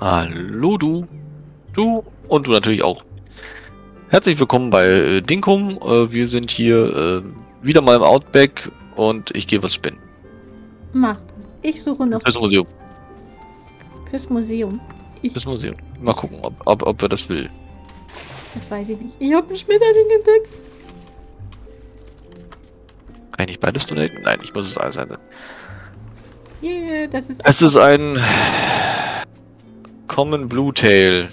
Hallo du. Du und du natürlich auch. Herzlich willkommen bei äh, Dinkum. Äh, wir sind hier äh, wieder mal im Outback und ich gehe was spinnen. Mach das. Ich suche noch Fürs Museum. fürs Museum. Ich, Fürs Museum. Mal gucken, ob, ob, ob er das will. das weiß ich nicht. Ich habe einen Schmetterling entdeckt. Kann ich nicht beides donaten? Nein, ich muss es alles einsetzen. Yeah, das ist Es ist ein Common Blue Tail.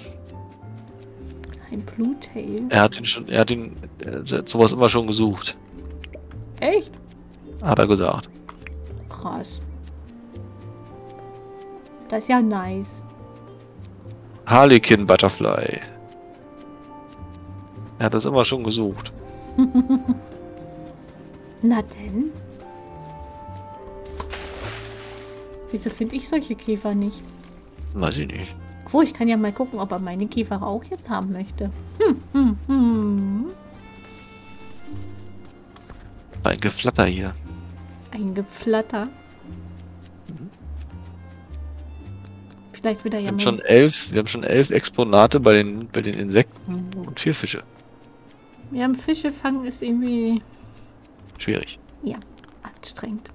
ein Blue Tail. Er hat ihn schon, er hat ihn, er hat sowas immer schon gesucht. Echt? Hat er gesagt. Krass. Das ist ja nice. Harlequin Butterfly. Er hat das immer schon gesucht. Na denn? Wieso finde ich solche Käfer nicht? Weiß ich nicht. Obwohl, ich kann ja mal gucken, ob er meine Käfer auch jetzt haben möchte. Hm, hm, hm. Ein Geflatter hier. Ein Geflatter. Vielleicht wird er Wir ja haben schon elf, wir haben schon elf Exponate bei den, bei den Insekten und vier Fische. Wir haben Fische fangen ist irgendwie Schwierig. anstrengend.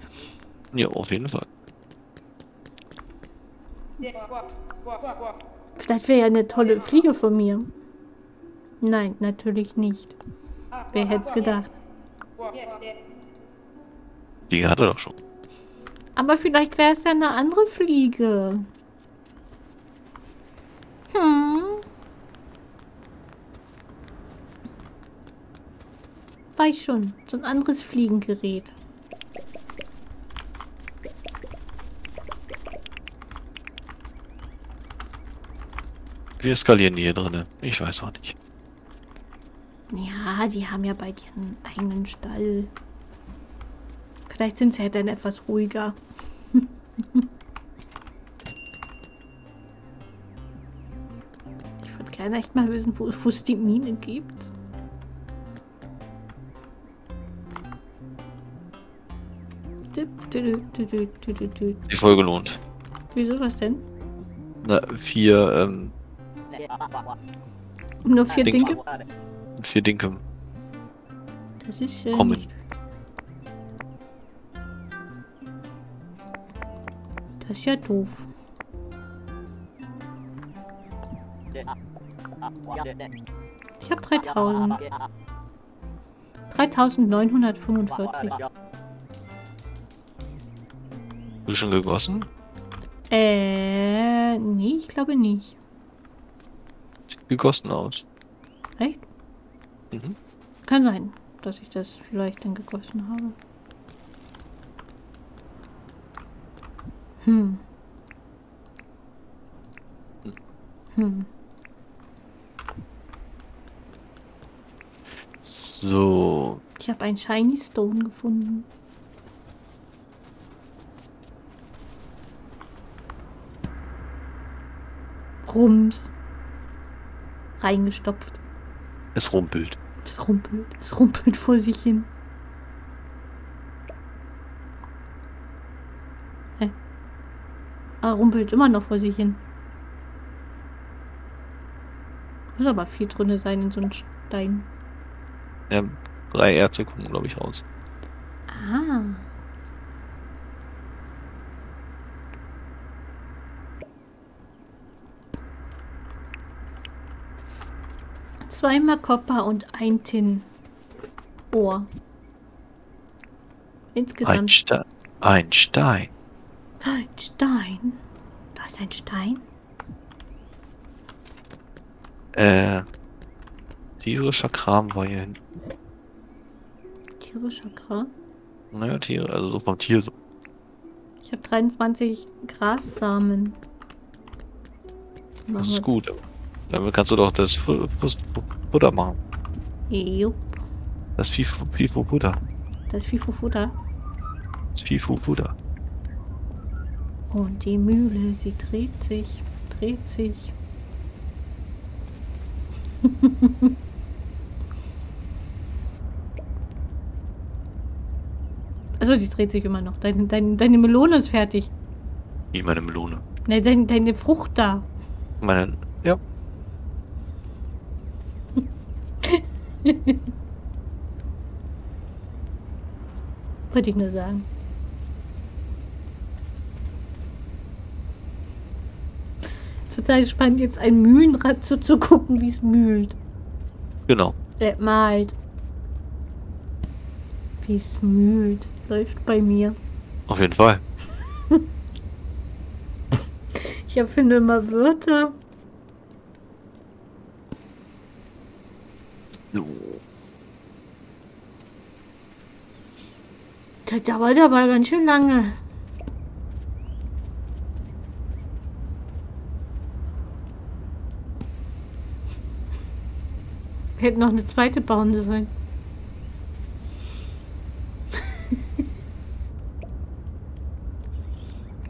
Ja, auf jeden Fall. Vielleicht wäre ja eine tolle Fliege von mir. Nein, natürlich nicht. Wer hätte es gedacht? Die hat er doch schon. Aber vielleicht wäre es ja eine andere Fliege. Hm. Weiß schon. So ein anderes Fliegengerät. Wir skalieren die hier drinne. Ich weiß auch nicht. Ja, die haben ja bald ihren eigenen Stall. Vielleicht sind sie ja dann etwas ruhiger. ich würde gerne echt mal wissen, wo es die Mine gibt. Die Folge lohnt. Wieso was denn? Na, vier, ähm, Nur vier Dings. Dinge? vier Dinke. Das ist äh, Kommen. Das ist ja doof. Ich habe 3000. 3945. Du schon gegossen? Äh, nee, ich glaube nicht. Gegossen aus. Echt? Mhm. Kann sein, dass ich das vielleicht dann gegossen habe. Hm. Hm. So. Ich habe ein Shiny Stone gefunden. Rums. Reingestopft. Es rumpelt. Es rumpelt. Es rumpelt vor sich hin. Hä? Ah, rumpelt immer noch vor sich hin. Muss aber viel drinne sein in so einem Stein. Ja, drei Erze kommen, glaube ich, raus. Ah. Zweimal Kopper und ein Tin. Ohr. Ein, Insgesamt Ste ein Stein. ein Stein. Da ist ein Stein. Äh. Tierischer Kram war hier hinten. Tierischer Kram. Naja, Tiere, also so vom Tier so. Ich habe 23 Grassamen. Das ist gut. Damit kannst du doch das Fu- Fu- Butter machen. Jupp. Das Fifu Fifu Butter. Das Fifu-Futter. Das Fifu Butter. Und die Mühle, sie dreht sich, dreht sich. Also die dreht sich immer noch. Deine, deine, deine Melone ist fertig. Wie meine Melone. Ne, deine, deine Frucht da. Meine, Wollte ich nur sagen. Total spannend, jetzt ein Mühlenrad zuzugucken, wie es mühlt. Genau. Äh, malt. Wie es mühlt. Läuft bei mir. Auf jeden Fall. Ich erfinde immer Wörter. So. Das dauert aber ganz schön lange. Wir hätten noch eine zweite bauen sollen.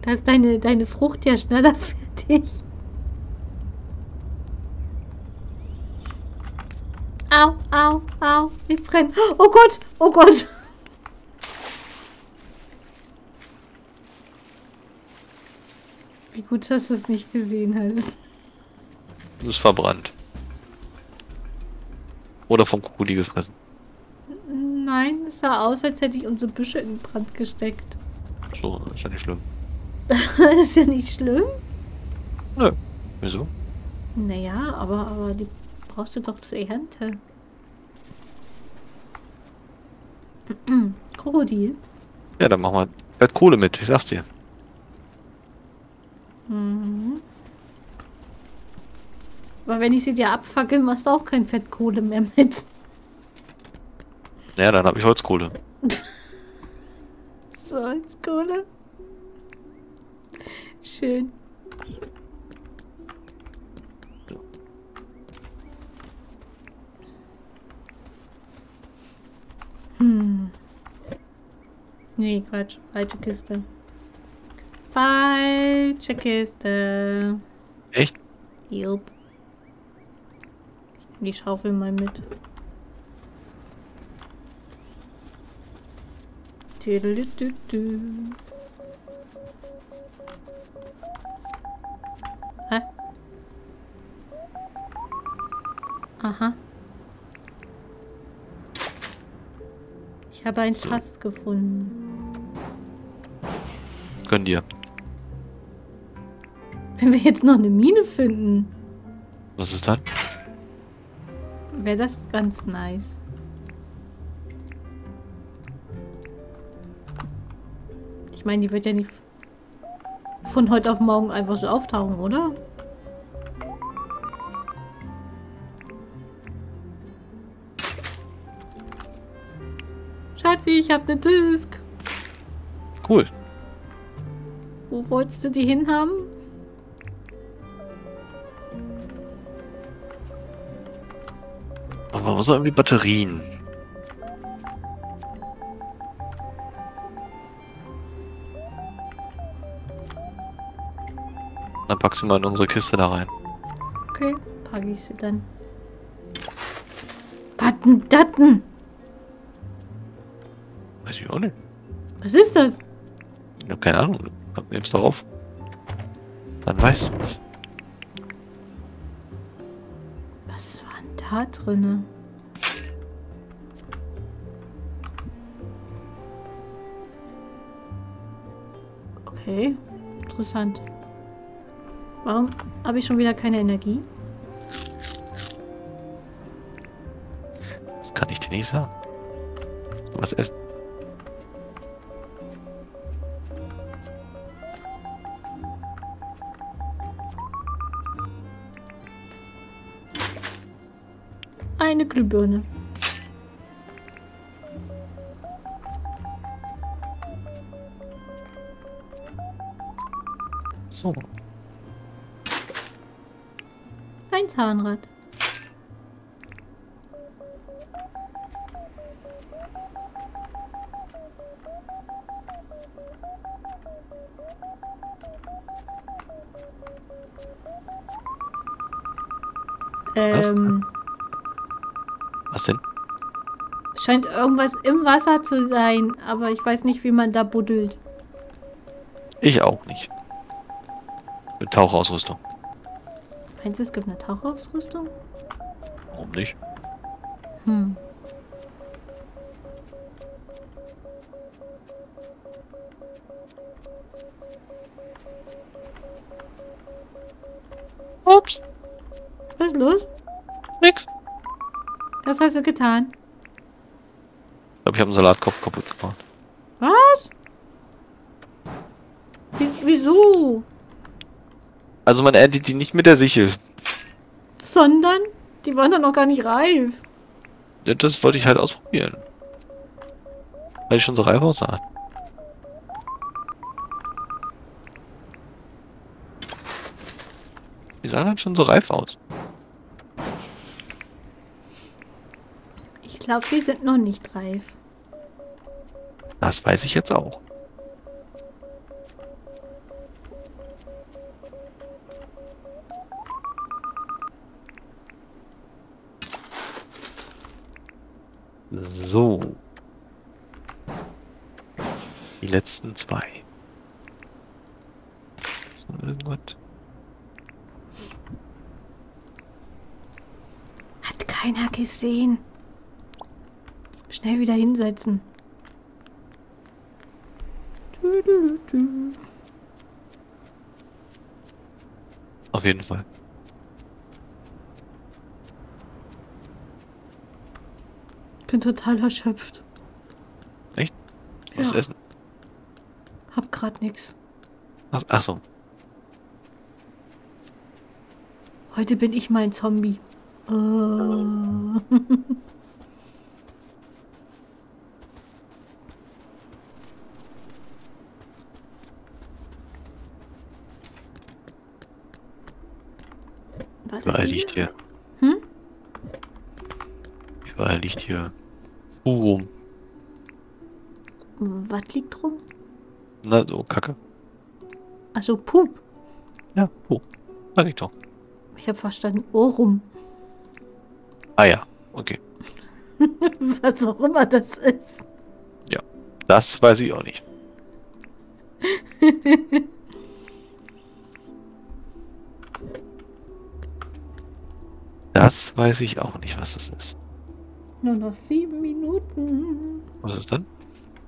da ist deine, deine Frucht ja schneller fertig. Au, au, au, ich brenne. Oh Gott, oh Gott. Gut, dass du es nicht gesehen hast. Du bist verbrannt. Oder vom Krokodil gefressen. Nein, es sah aus, als hätte ich unsere Büsche in Brand gesteckt. So, ist ja nicht schlimm. das ist ja nicht schlimm. Nö. Wieso? Naja, aber, aber die brauchst du doch zur Ernte. Krokodil. Ja, dann machen wir Kohle mit, ich sag's dir. Mhm. Aber wenn ich sie dir abfackel, machst du auch kein Fettkohle mehr mit. Ja, dann habe ich Holzkohle. So, als Kohle. Schön. Hm. Nee, Quatsch. Falsche Kiste. Falsche Kiste. Echt? Jupp. Ich nehm die Schaufel mal mit. Tüdelütütü. Hä? Aha. Ich habe ein So. Fass gefunden. Gönn dir. Wenn wir jetzt noch eine Mine finden, Was ist das? wäre das ganz nice. Ich meine, die wird ja nicht von heute auf morgen einfach so auftauchen, oder? Schatzi, ich habe eine Disk. Cool. Wo wolltest du die hinhaben? Aber was irgendwie Batterien? Dann packst du mal in unsere Kiste da rein. Okay, packe ich sie dann. Button Datten. Weiß ich auch nicht. Was ist das? Ich hab keine Ahnung. Nimm's doch auf. Dann weißt du da drinne? Okay, interessant. Warum habe ich schon wieder keine Energie? Das kann ich dir nicht sagen. Was essen. Glühbirne. So. Ein Zahnrad. Ähm, Was denn? Scheint irgendwas im Wasser zu sein, aber ich weiß nicht, wie man da buddelt. Ich auch nicht. Mit Tauchausrüstung. Meinst du, es gibt eine Tauchausrüstung? Warum nicht? Hm. Ups, Was ist los? nix. Was hast du getan? Ich glaube, ich habe einen Salatkopf kaputt gemacht. Was? Wie- Wieso? Also man erntet die nicht mit der Sichel. Sondern? Die waren doch noch gar nicht reif. Ja, Das wollte ich halt ausprobieren. Weil ich schon so reif aussah. Die sahen halt schon so reif aus. Ich glaube, die sind noch nicht reif. Das weiß ich jetzt auch. So. Die letzten zwei. Irgendwas. Hat keiner gesehen. Schnell wieder hinsetzen. Auf jeden Fall. Bin total erschöpft. Was Ja. essen? Hab grad nix. Ach, ach so. Heute bin ich mein Zombie. Äh. Überall liegt hier. Hm? Überall liegt hier. Puh rum. Was liegt rum? Na, so, Kacke. Also Pup. Ja, Puh. Sag ich doch. Ich habe verstanden Ohrrum. Ah ja, okay. Was auch immer das ist. Das weiß ich auch nicht. Das weiß ich auch nicht, was das ist. Nur noch sieben Minuten. Was ist dann?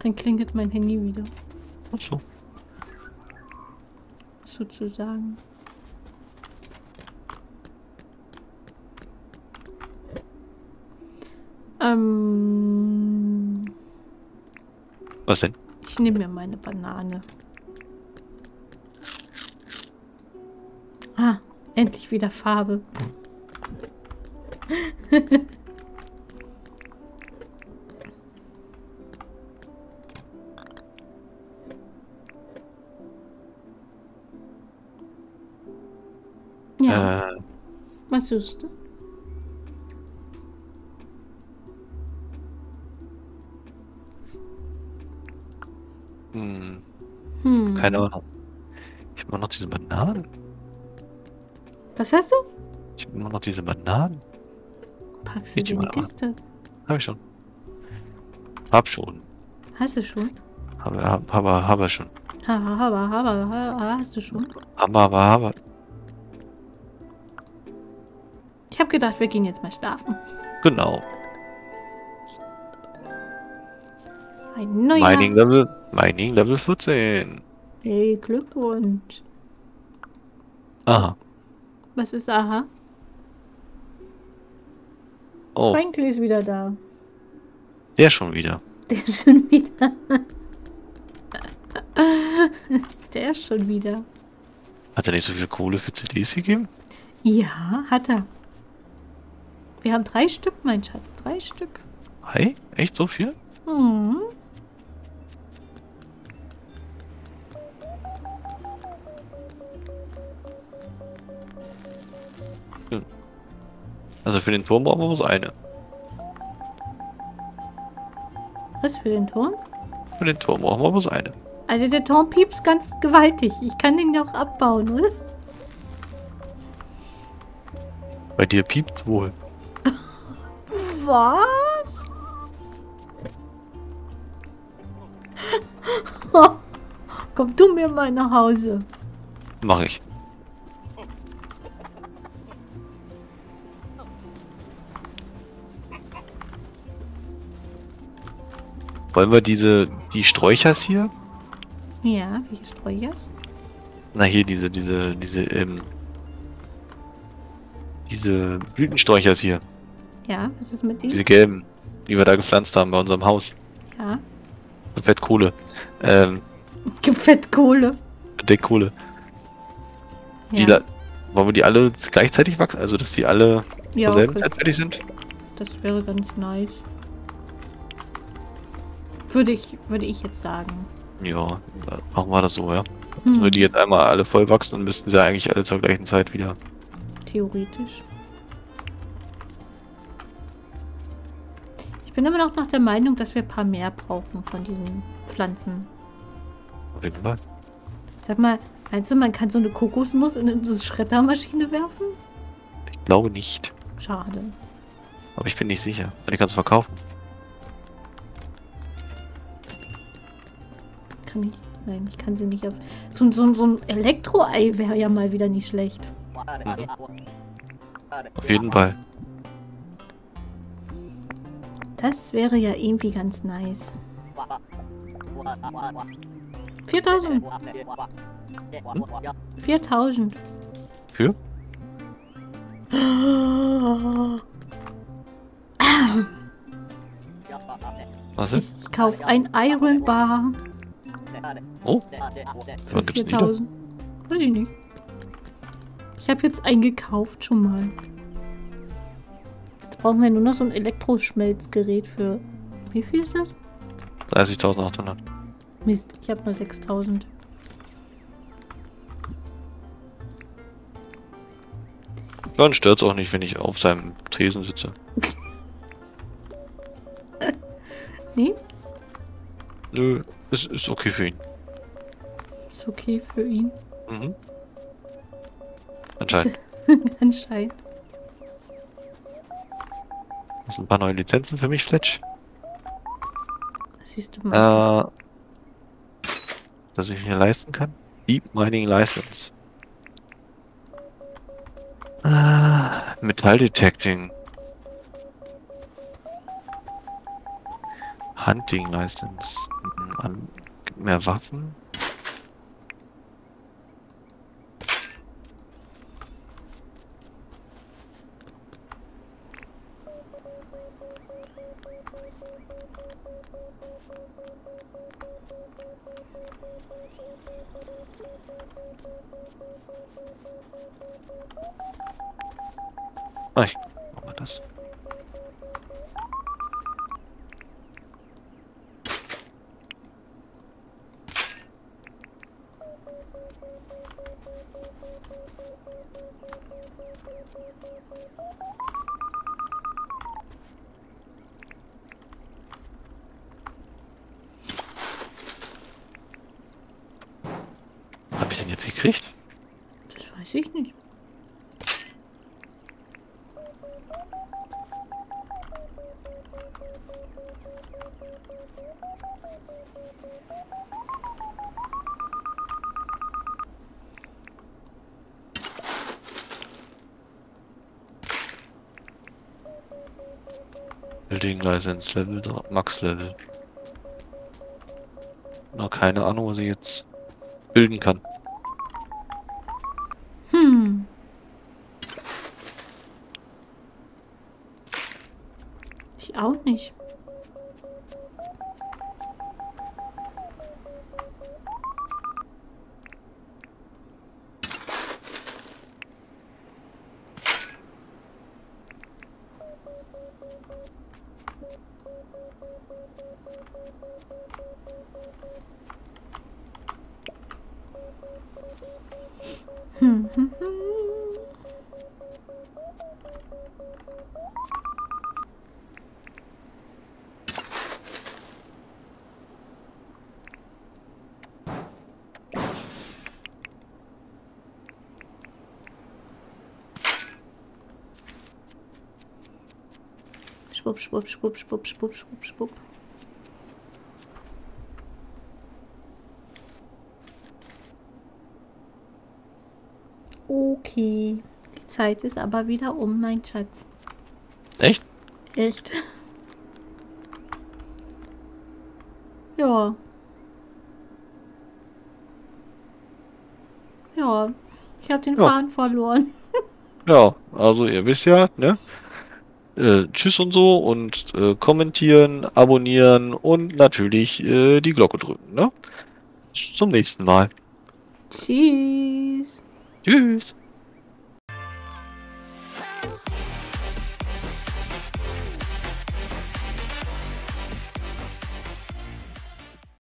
Dann klingelt mein Handy wieder. Ach so. Sozusagen. Ähm, Was denn? ich nehme mir meine Banane. Ah, endlich wieder Farbe. Ja, Äh, was suchst du? hm, Hm. keine Ahnung. Ich habe immer noch diese Bananen. Was hast du? Ich habe immer noch diese Bananen. Packst du die an? Kiste? Habe ich schon. Hab schon. Hast du schon? Habe, habe, habe, habe schon. Ha, ha, ha, ha, ha, ha, hast du schon? Aber, aber, aber. Ich habe gedacht, wir gehen jetzt mal schlafen. Genau. Ein neuer. Mining Level, Mining Level 14. Hey, Glückwunsch. Aha. Was ist aha? Oh, Franklin ist wieder da. der schon wieder. Der schon wieder. Der schon wieder. Hat er nicht so viel Kohle für CDs gegeben? Ja, hat er. Wir haben drei Stück, mein Schatz. Drei Stück. Hey, echt so viel? Hm. Also für den Turm brauchen wir bloß eine. Was für den Turm? Für den Turm brauchen wir bloß eine. Also der Turm piepst ganz gewaltig. Ich kann den noch abbauen, oder? Bei dir piept's wohl. Was? Komm du mir mal nach Hause. Mach ich. Wollen wir diese, die Sträuchers hier? Ja, welche Sträuchers? Na hier, diese, diese, diese, ähm, diese Blütensträuchers hier. Ja, was ist mit denen? Diese gelben, die wir da gepflanzt haben bei unserem Haus. Ja. Mit Kohle. Ähm, Gib Fettkohle. Deckkohle. Die Ja, wollen wir die alle gleichzeitig wachsen? Also, dass die alle ja zur selben okay. Zeit fertig sind? das wäre ganz nice. Würde ich, würde ich jetzt sagen. Ja, dann machen wir das so, ja. Hm, Wenn die jetzt einmal alle voll wachsen, dann müssten sie eigentlich alle zur gleichen Zeit wieder. theoretisch. Ich bin immer noch nach der Meinung, dass wir ein paar mehr brauchen von diesen Pflanzen. Auf jeden Fall. Sag mal, meinst du, man kann so eine Kokosnuss in eine Schreddermaschine werfen? Ich glaube nicht. Schade. Aber ich bin nicht sicher. Die kannst du verkaufen. Kann ich. Nein, ich kann sie nicht auf. So, so, so ein Elektroei wäre ja mal wieder nicht schlecht. Auf jeden Fall. Das wäre ja irgendwie ganz nice. 4000. 4000. Für? Was Ich, ist? ich kaufe ein Iron Bar Oh, wann gibt's denn die da? 4000. Weiß ich nicht. Ich habe jetzt einen gekauft schon mal. Jetzt brauchen wir nur noch so ein Elektroschmelzgerät für. Wie viel ist das? 30.800. Mist, ich habe nur 6000. Dann stört's auch nicht, wenn ich auf seinem Tresen sitze. Nee, Nö, ist, ist okay für ihn. Ist okay für ihn. Mhm. Anscheinend. Anscheinend. Das sind ein paar neue Lizenzen für mich, Fletch. Siehst du mal. Äh, dass ich mir leisten kann. Deep Mining License. Ah, Metall Detecting. Hunting License. Mhm, An mehr Waffen. Ah, ich mach mal das. Hab ich den jetzt gekriegt? Das weiß ich nicht. Building License Level 3, Max Level. Noch keine Ahnung, was ich jetzt bilden kann. Hm. Ich auch nicht. Hm, hm, hm. Schwupp, schwupp, schwupp, schwupp, schwupp, schwupp, schwupp. Okay. Die Zeit ist aber wieder um, mein Schatz. Echt? Echt? Ja. Ja. Ich habe den Ja. Faden verloren. Ja, also ihr wisst ja, ne? Äh, tschüss und so und äh, kommentieren, abonnieren und natürlich äh, die Glocke drücken, ne? Bis zum nächsten Mal. Tschüss. Tschüss.